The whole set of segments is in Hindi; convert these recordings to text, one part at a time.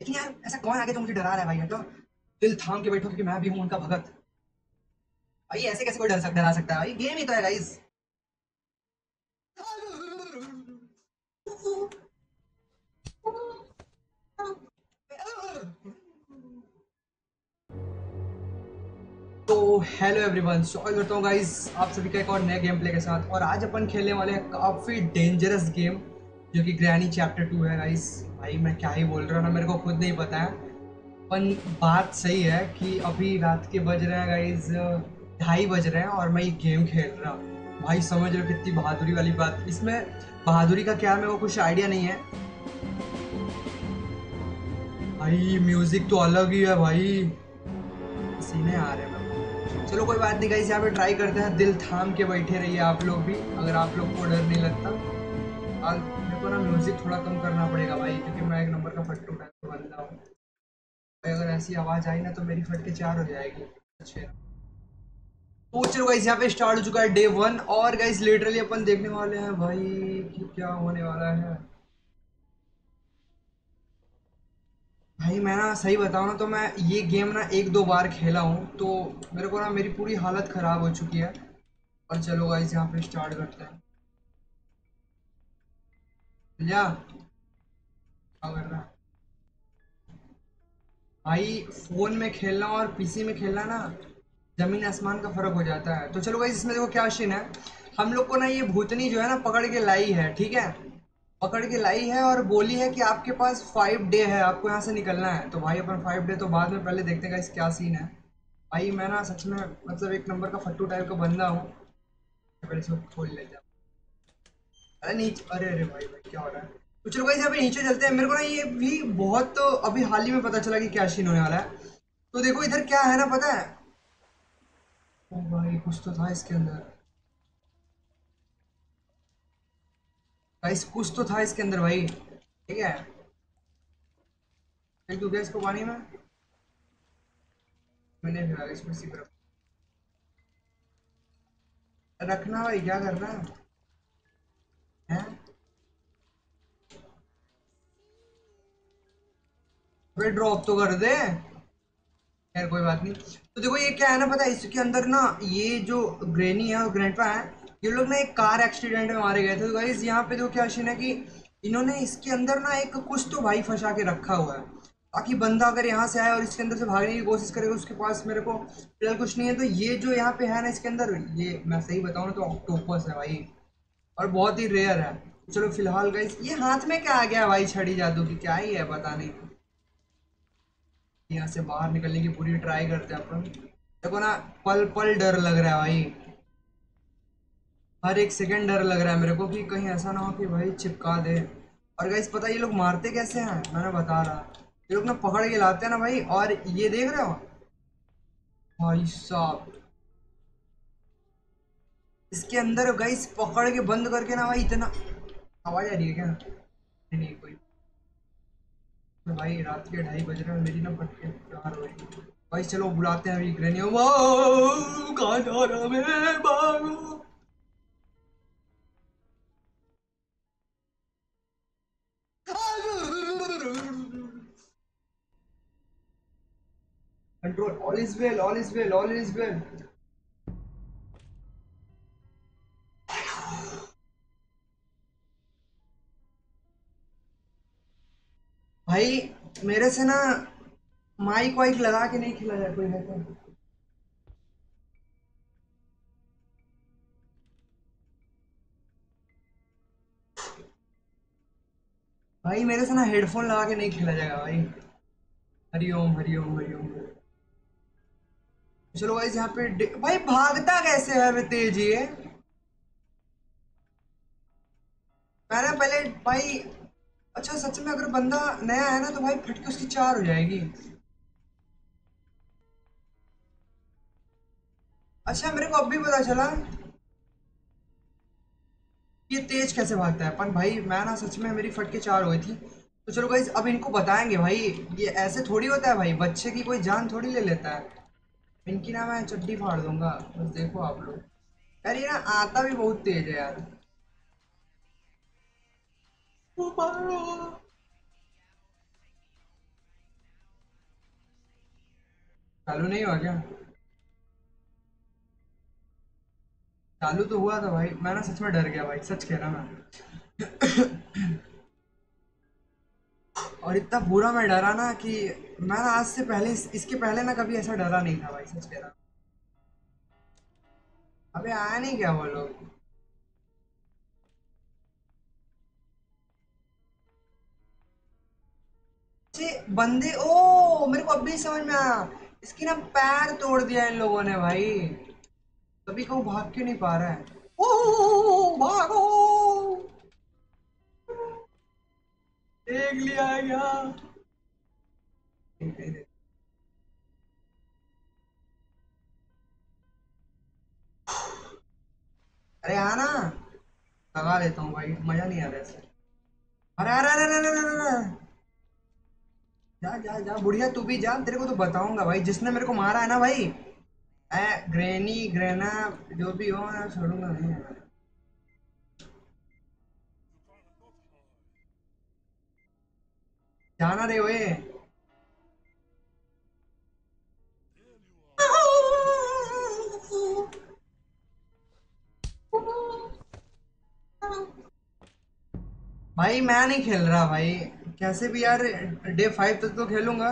लेकिन यार, ऐसा कौन आगे जो मुझे डरा रहा है भाई हटो दिल थाम के बैठो क्योंकि मैं भी हूँ उनका भगत। भाई, ऐसे कैसे कोई डर सकता डरा सकता है? भाई गेम ही तो है गाइस तो हेलो एवरीवन स्वागत करता हूँ गाइस आप सभी का एक और नए गेम प्ले के साथ। और आज अपन खेलने वाले हैं काफ़ी डेंजरस गेम जो कि ग्रैनी चैप्टर टू है गाइस भाई, मैं क्या ही बोल रहा हूँ ना, मेरे को खुद नहीं पता है। पर बात सही है कि अभी रात के बज रहे हैं गाइस ढाई बज रहे हैं और मैं ये गेम खेल रहा हूँ। भाई, समझ रहे हो कितनी बहादुरी वाली बात। इसमें बहादुरी का क्या मेरे को कुछ आइडिया नहीं है। भाई म्यूज़िक तो अलग ही है भाई। सीने आ रहे हैं चलो, कोई बात नहीं गाइस यहाँ पे ट्राई करते हैं। दिल थाम के बैठे रहिए आप लोग भी, अगर आप लोग को डर नहीं लगता। और मेरे म्यूज़िक थोड़ा कम करना पड़ेगा भाई, क्योंकि मैं एक नंबर का फट्टू टाइप का बंदा हूँ। भाई, अगर ऐसी आवाज़ आई ना तो मेरी फट के चार हो जाएगी। अच्छे। तो चलो गाइस यहाँ पे स्टार्ट हो चुका है डे वन और गाइस लिटरली अपन देखने वाले हैं भाई कि क्या होने वाला है। भाई, मैं ना सही बताऊँ ना तो मैं ये गेम ना एक दो बार खेला हूँ तो मेरे को ना मेरी पूरी हालत ख़राब हो चुकी है। और चलो गाइस यहाँ पे स्टार्ट करते हैं। कर भाई फ़ोन में खेलना और पीसी में खेलना ना, ज़मीन आसमान का फ़र्क हो जाता है। तो चलो गाइस इसमें देखो क्या सीन है। हम लोग को ना ये भूतनी जो है ना, पकड़ के लाई है, ठीक है? पकड़ के लाई है और बोली है कि आपके पास फाइव डे है, आपको यहाँ से निकलना है। तो भाई, अपन फाइव डे तो बाद में पहले देखते हैं गाइस क्या सीन है। भाई, मैं ना सच में मतलब एक नंबर का फट्टू टाइप का बंदा हूँ। खोल लेते नीचे अरे अरे भाई भाई, क्या हो रहा है? तो चलो गाइस पे नीचे चलते हैं। मेरे को ना ये भी बहुत तो अभी हाल ही में पता चला कि क्या सीन होने वाला है। तो देखो, इधर क्या है ना, पता है? ओ भाई, कुछ तो था इसके अंदर। गाइस, कुछ तो था इसके अंदर भाई, ठीक है? फेंक दूँ क्या इसको पानी में मैंने फिर इसको इसी रखना भाई, क्या करना हैं? ड्रॉप तो कर दे। खैर, कोई बात नहीं। तो देखो, ये क्या है ना, पता है, इसके अंदर ना, ये जो ग्रेनी है और ग्रैंडपा है, ये लोग ना एक कार एक्सीडेंट में मारे गए थे। तो गाइस यहाँ पे देखो क्या सीन है कि इन्होंने इसके अंदर ना एक कुछ तो भाई फंसा के रखा हुआ है। ताकि बंदा अगर यहाँ से आए और इसके अंदर से भागने की कोशिश करेगा उसके पास मेरे को फ़िलहाल कुछ नहीं है। तो ये जो यहाँ पे है ना इसके अंदर, ये मैं सही बताऊँ ना तो ऑक्टोपस है भाई। और बहुत ही रेयर है। चलो, फ़िलहाल गाइस ये हाथ में क्या आ गया भाई, छड़ी जादू की? क्या ही है, पता नहीं। यहाँ से बाहर निकलने की पूरी ट्राई करते हैं अपन। देखो ना, पल पल डर लग रहा है भाई। हर एक सेकंड डर लग रहा है मेरे को कि कहीं ऐसा ना हो कि भाई चिपका दे। और गाइस पता ये लोग मारते कैसे हैं? मैंने बता रहा। ये लोग ना पकड़ के लाते हैं ना भाई, और ये देख रहे हो? भाई साहब। इसके अंदर गाइस पकड़ के बंद करके ना भाई इतना आवाज़ आ रही है क्या? नहीं, कोई तो भाई, रात के ढाई बज रहे हैं, मेरी ना चार हो रही भाई, चलो बुलाते हैं अभी ग्रेनी वाह कहाँ जा रहा मैं भागो Control. All is well. All is well. All is well. भाई, मेरे से ना माइक वाइक लगा के नहीं खिला जाए, कोई है भाई, मेरे से ना हेडफोन लगा के नहीं खेला जाएगा, भाई। हरिओम हरिओम हरिओम चलो भाई यहाँ पे भाई, भागता कैसे है वे तेज ये मैंने पहले, भाई अच्छा सच में अगर बंदा नया है ना तो भाई फटके उसकी चार हो जाएगी। अच्छा मेरे को अब भी पता चला ये तेज कैसे भागता है। पर भाई, मैं ना सच में, मेरी फटके चार हो गई थी। तो चलो गाइस अब इनको बताएँगे भाई, ये ऐसे थोड़ी होता है भाई? बच्चे की कोई जान थोड़ी ले लेता है। इनकी ना मैं चड्डी फाड़ दूँगा। बस देखो आप लोग। यार, ये ना आता भी बहुत तेज है यार। Tomorrow. चालू नहीं हुआ क्या? चालू तो हुआ था भाई। मैं ना सच में डर गया भाई, सच कह रहा मैं। और इतना बुरा मैं डरा ना कि मैं आज से पहले इसके पहले ना कभी ऐसा डरा नहीं था भाई, सच कह रहा अबे आया नहीं क्या वो लोग? से बंदे, ओ, मेरे को अभी समझ में आया। इसकी ना पैर तोड़ दिया इन लोगों ने भाई। तभी कहूँ भाग क्यों नहीं पा रहा है? ओ भागो। देख लिया अरे आना लगा लेता हूँ भाई, मज़ा नहीं आ रहा अरे अरे अरे अरे अरे अरे। जा जा जा, बुढ़िया, तू भी जा, तेरे को तो बताऊँगा भाई। जिसने मेरे को मारा है ना भाई ए ग्रैनी, ग्रैना, जो भी हो, मैं छोड़ूँगा नहीं जाना रे ओए। भाई, मैं नहीं खेल रहा भाई। कैसे भी यार डे फाइव तक तो खेलूँगा।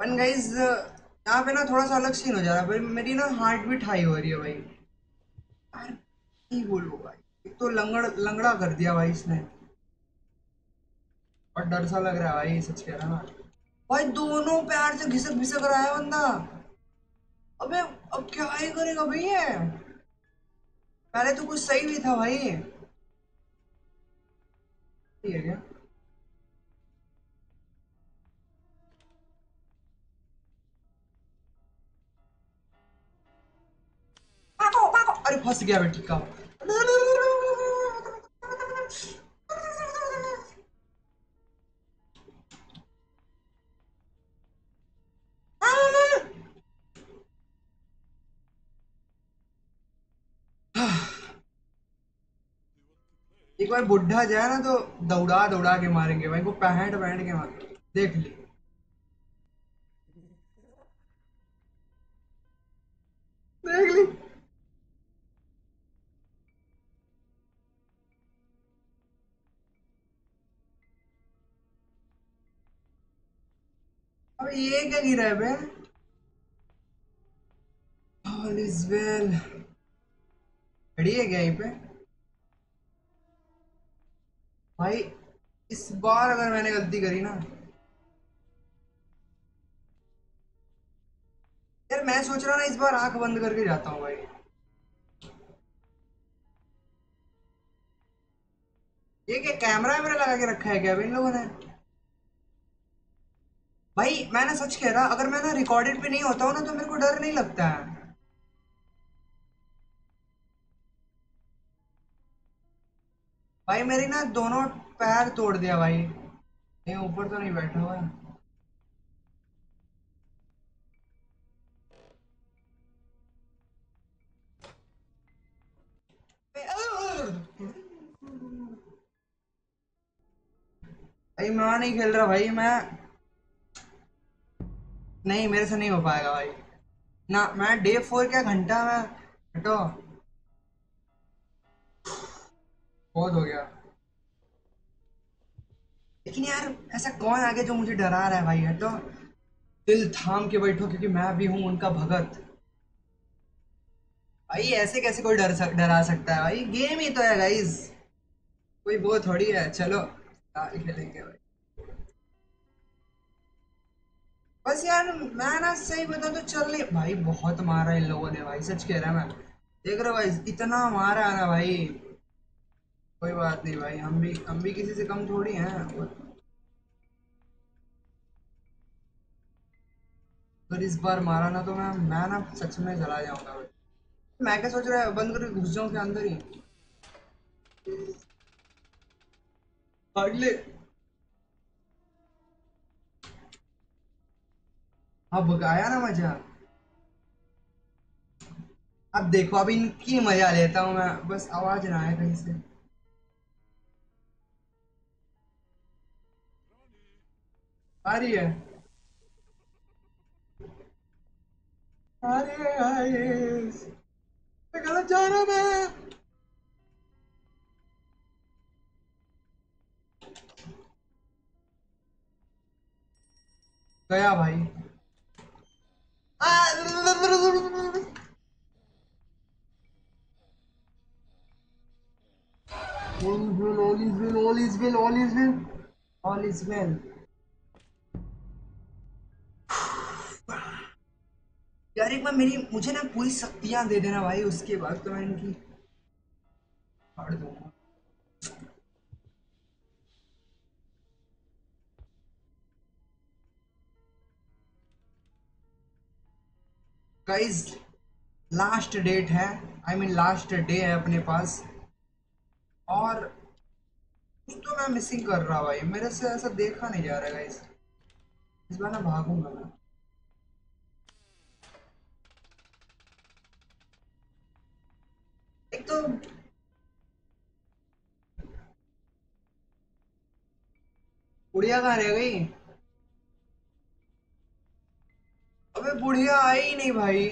पर गाइज़ यहाँ पे ना थोड़ा सा अलग सीन हो जा रहा है। भाई मेरी ना हार्ट बीट हाई हो रही है भाई। यार नहीं बोलो भाई। एक तो लंगड़, लंगड़ा कर दिया भाई इसने। और डर सा लग रहा है भाई, सच कह रहा ना भाई, दोनों पैर से घिसक घिसक रहा है बंदा। अबे, अब क्या ही करेगा भाई ये? पहले तो कुछ सही भी था भाई। ठीक है क्या? फंस गया बेटी का। एक बार बुढ़ा जाए ना तो दौड़ा दौड़ा के मारेंगे, भाई को पहट पहट के मारेंगे। देख ली। अब ये क्या गिरा है बे? ऑल इज़ वेल खड़ी है क्या यहीं पे? भाई, इस बार अगर मैंने गलती करी ना, यार मैं सोच रहा ना इस बार आँख बंद करके जाता हूँ भाई। ये क्या कैमरा वैमरा लगा के रखा है क्या इन लोगों ने? भाई मैं ना सच कह रहा, अगर मैं ना रिकॉर्डेड पे नहीं होता हूँ ना तो मेरे को डर नहीं लगता है। भाई, मेरी ना दोनों पैर तोड़ दिया भाई। ये ऊपर तो नहीं बैठा हुआ। भाई, मैं नहीं खेल रहा भाई, मैं नहीं मेरे से नहीं हो पाएगा भाई। ना मैं डे फोर क्या घंटा मैं हटो? बहुत हो गया। लेकिन यार ऐसा कौन आगे जो मुझे डरा रहा है भाई? हटो। दिल थाम के बैठो क्योंकि मैं भी हूँ उनका भगत। भाई ऐसे कैसे कोई डर सक, डरा सकता है भाई? गेम ही तो है गाइज़ कोई वो थोड़ी है। चलो खेलेंगे भाई। बस यार, मैं ना सही बताऊँ तो चल नहीं। भाई, बहुत मारा इन लोगों ने भाई, सच कह रहा मैं। देख रहा भाई, इतना मारा है ना भाई। कोई बात नहीं भाई, हम भी हम भी किसी से कम थोड़ी हैं। अगर इस बार मारा ना तो मैं मैं ना सच में चला जाऊँगा। भाई मैं क्या सोच रहा है, बंद करके घुस जाऊँ के अंदर ही? अगले अब आया ना मज़ा। अब देखो, अब इनकी मज़ा लेता हूँ मैं। बस आवाज़ ना आए कहीं से। आ रही है। अरे गाइस मैं गलत जा रहा मैं। गया भाई। All is well, all is well, all is well, all is well, all is well. यार एक बार मेरी मुझे ना पूरी शक्तियाँ दे देना भाई उसके बाद तो मैं इनकी फाड़ दूँगा गाइस लास्ट डेट है आई मीन लास्ट डे है अपने पास। और कुछ तो मैं मिसिंग कर रहा भाई। मेरे से ऐसा देखा नहीं जा रहा गाइस इस बार ना भागूँगा मैं एक तो उड़िया कहाँ रह गई? अबे बुढ़िया आई ही नहीं भाई।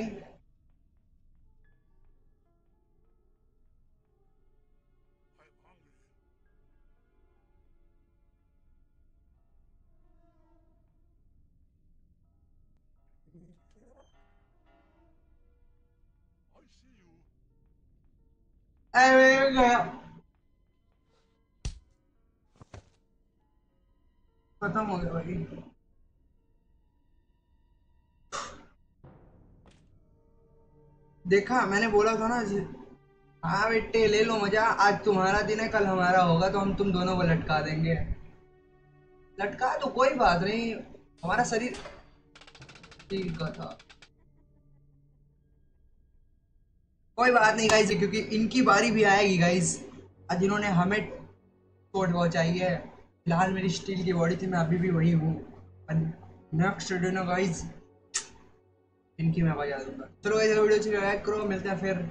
खत्म हो गया भाई। देखा, मैंने बोला था ना हाँ बेटे, ले लो मज़ा, आज तुम्हारा दिन है, कल हमारा होगा तो हम तुम दोनों को लटका देंगे। लटका तो कोई बात नहीं, हमारा शरीर ठीक का था। कोई बात नहीं गाइज़ क्योंकि इनकी बारी भी आएगी गाइज़ आज इन्होंने हमें चोट पहुंचाई है। फ़िलहाल मेरी स्टील की बॉडी थी, मैं अभी भी वही हूँ। नेक्स्ट डे ना गाइज़ इनकी मैं बजा दूँगा चलो गाइज़ वीडियो अच्छी लाइक करो मिलते हैं फिर